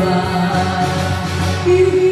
are. You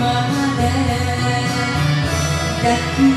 まで抱き